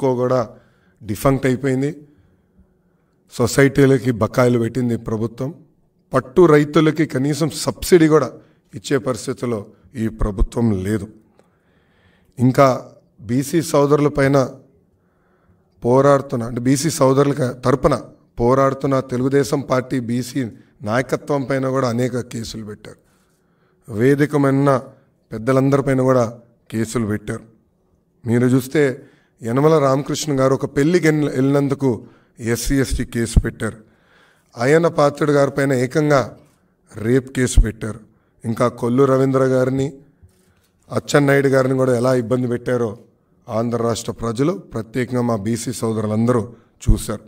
నట్కో కూడా డిఫంక్ట్ అయిపోయింది. సొసైటీలకి బకాయిలు పెట్టింది ప్రభుత్వం. పట్టు రైతులకి కనీసం సబ్సిడీ కూడా ఇచ్చే పరిస్థితిలో ఈ ప్రభుత్వం లేదు. ఇంకా బీసీ సోదరుల పైన పోరాడుతున్న అంటే బీసీ సోదరుల తరపున పోరాడుతున్న తెలుగుదేశం పార్టీ బీసీ నాయకత్వం పైన కూడా అనేక కేసులు పెట్టారు. వేదికమైన పెద్దలందరిపైన కూడా కేసులు పెట్టారు. మీరు చూస్తే యనమల రామకృష్ణ గారు ఒక పెళ్ళికి వెళ్ళినందుకు ఎస్సీ ఎస్టీ కేసు పెట్టారు. అయన పాత్రుడు గారి పైన ఏకంగా రేప్ కేసు పెట్టారు. ఇంకా కొల్లు రవీంద్ర గారిని అచ్చెన్నాయుడు గారిని కూడా ఎలా ఇబ్బంది పెట్టారో ఆంధ్ర రాష్ట్ర ప్రజలు ప్రత్యేకంగా మా బీసీ సోదరులందరూ చూశారు.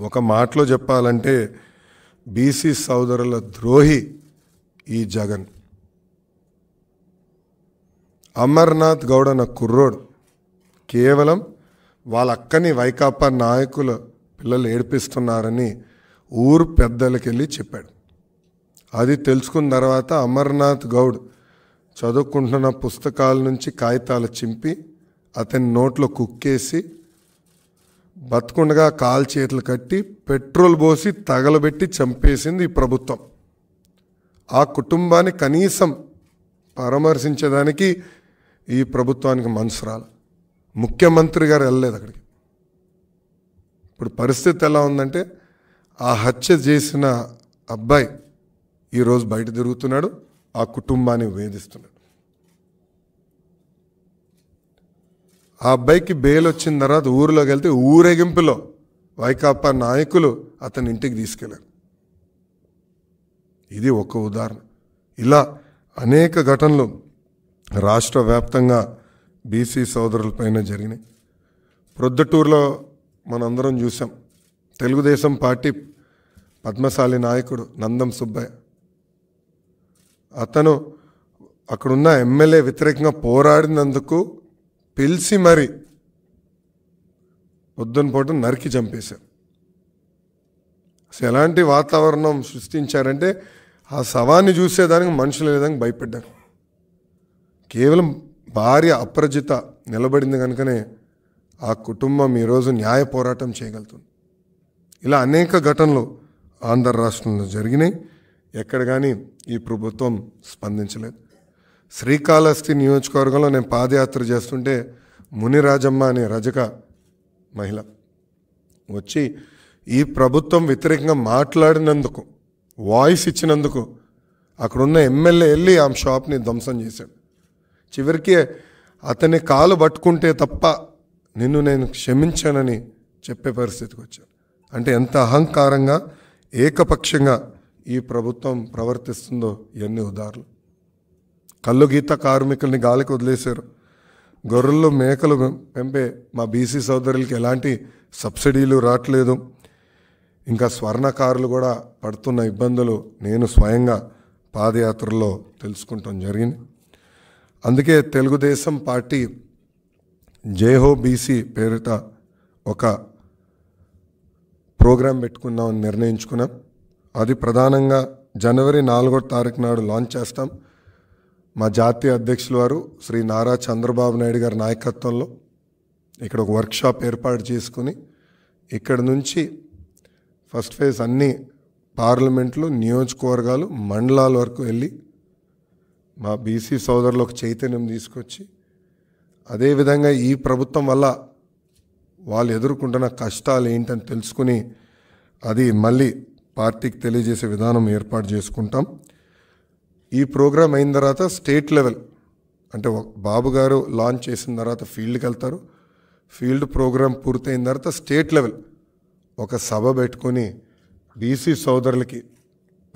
ఒక మాటలో చెప్పాలంటే బీసీ సోదరుల ద్రోహి ఈ జగన్. అమర్నాథ్ గౌడ్ అన్న కుర్రోడు. కేవలం వాళ్ళ అక్కని వైకాపా నాయకుల పిల్లలు ఏడిపిస్తున్నారని ఊరు పెద్దలకి వెళ్ళి చెప్పాడు. అది తెలుసుకున్న తర్వాత అమర్నాథ్ గౌడ్ చదువుకుంటున్న పుస్తకాల నుంచి కాగితాలు చింపి అతని నోట్లో కుక్కేసి బతుకుండగా కాలు చేతులు కట్టి పెట్రోల్ పోసి తగలబెట్టి చంపేసింది ఈ ప్రభుత్వం. ఆ కుటుంబాన్ని కనీసం పరామర్శించడానికి ఈ ప్రభుత్వానికి మనసు రాలి. ముఖ్యమంత్రి గారు వెళ్ళలేదు అక్కడికి. ఇప్పుడు పరిస్థితి ఎలా ఉందంటే ఆ హత్య చేసిన అబ్బాయి ఈరోజు బయట తిరుగుతున్నాడు ఆ కుటుంబాన్ని వేధిస్తున్నాడు. ఆ అబ్బాయికి బెయిల్ వచ్చిన తర్వాత ఊరిలోకి వెళ్తే ఊరేగింపులో వైకాపా నాయకులు అతని ఇంటికి తీసుకెళ్ళారు. ఇది ఒక ఉదాహరణ. ఇలా అనేక ఘటనలు రాష్ట్ర వ్యాప్తంగా బీసీ సోదరులపైన జరిగినాయి. ప్రొద్దుటూరులో మనందరం చూసాం. తెలుగుదేశం పార్టీ పద్మశాలి నాయకుడు నందం సుబ్బయ్య. అతను అక్కడున్న ఎమ్మెల్యే వ్యతిరేకంగా పోరాడినందుకు పిలిచి మరి పొద్దున పూట నరికి చంపేశారు. అసలు ఎలాంటి వాతావరణం సృష్టించారంటే ఆ శవాన్ని చూసేదానికి మనుషులు లేదని భయపడ్డారు. కేవలం భార్య అప్రజిత నిలబడింది కనుకనే ఆ కుటుంబం ఈరోజు న్యాయ పోరాటం చేయగలుగుతుంది. ఇలా అనేక ఘటనలు ఆంధ్ర రాష్ట్రంలో జరిగినాయి. ఎక్కడ కానీ ఈ ప్రభుత్వం స్పందించలేదు. శ్రీకాళహస్తి నియోజకవర్గంలో నేను పాదయాత్ర చేస్తుంటే మునిరాజమ్మ అనే రజక మహిళ వచ్చి ఈ ప్రభుత్వం వ్యతిరేకంగా మాట్లాడినందుకు వాయిస్ ఇచ్చినందుకు అక్కడున్న ఎమ్మెల్యే వెళ్ళి ఆమె షాప్ని ధ్వంసం చేశాడు. చివరికి అతని కాలు పట్టుకుంటే తప్ప నిన్ను నేను క్షమించానని చెప్పే పరిస్థితికి వచ్చాను అంటే ఎంత అహంకారంగా ఏకపక్షంగా ఈ ప్రభుత్వం ప్రవర్తిస్తుందో ఎన్ని ఉదాహరణలు. కళ్ళు గీత కార్మికుల్ని గాలికి వదిలేశారు. గొర్రెలు మేకలు పెంపే మా బీసీ సోదరులకి ఎలాంటి సబ్సిడీలు రావట్లేదు. ఇంకా స్వర్ణకారులు కూడా పడుతున్న ఇబ్బందులు నేను స్వయంగా పాదయాత్రలో తెలుసుకుంటాం జరిగింది. అందుకే తెలుగుదేశం పార్టీ జేహో బీసీ పేరిట ఒక ప్రోగ్రాం పెట్టుకుందామని నిర్ణయించుకున్నాం. అది ప్రధానంగా జనవరి నాలుగో తారీఖు నాడు లాంచ్ చేస్తాం. మా జాతీయ అధ్యక్షుల వారు శ్రీ నారా చంద్రబాబు నాయుడు గారి నాయకత్వంలో ఇక్కడ ఒక వర్క్షాప్ ఏర్పాటు చేసుకుని ఇక్కడ నుంచి ఫస్ట్ ఫేజ్ అన్ని పార్లమెంట్లు నియోజకవర్గాలు మండలాల వరకు వెళ్ళి మా బీసీ సోదరులకు చైతన్యం తీసుకొచ్చి అదేవిధంగా ఈ ప్రభుత్వం వల్ల వాళ్ళు ఎదుర్కొంటున్న కష్టాలు ఏంటని తెలుసుకుని అది మళ్ళీ పార్టీకి తెలియజేసే విధానం ఏర్పాటు చేసుకుంటాం. ఈ ప్రోగ్రాం అయిన తర్వాత స్టేట్ లెవెల్ అంటే బాబు గారు లాంచ్ చేసిన తర్వాత ఫీల్డ్కి వెళ్తారు. ఫీల్డ్ ప్రోగ్రాం పూర్తయిన తర్వాత స్టేట్ లెవెల్ ఒక సభ పెట్టుకొని బీసీ సోదరులకి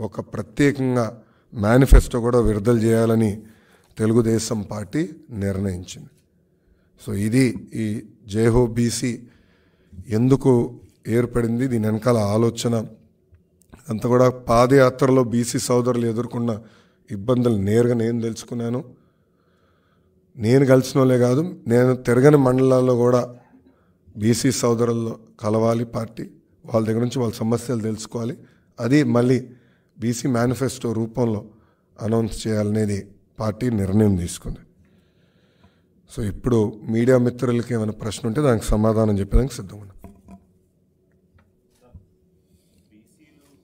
ఒక ప్రత్యేకంగా మేనిఫెస్టో కూడా విడుదల చేయాలని తెలుగుదేశం పార్టీ నిర్ణయించింది. సో ఇది ఈ జేహో బీసీ ఎందుకు ఏర్పడింది దీని వెనకాల ఆలోచన అంతా కూడా పాదయాత్రలో బీసీ సోదరులు ఎదుర్కొన్న ఇబ్బందులు నేరుగా నేను తెలుసుకున్నాను. నేను కలిసిన వాళ్ళే కాదు నేను తిరగని మండలాల్లో కూడా బీసీ సోదరుల్లో కలవాలి పార్టీ. వాళ్ళ దగ్గర నుంచి వాళ్ళ సమస్యలు తెలుసుకోవాలి. అది మళ్ళీ బీసీ మేనిఫెస్టో రూపంలో అనౌన్స్ చేయాలనేది పార్టీ నిర్ణయం తీసుకుంది. సో ఇప్పుడు మీడియా మిత్రులకి ఏమైనా ప్రశ్న ఉంటే దానికి సమాధానం చెప్పడానికి సిద్ధంగా ఉన్నాం.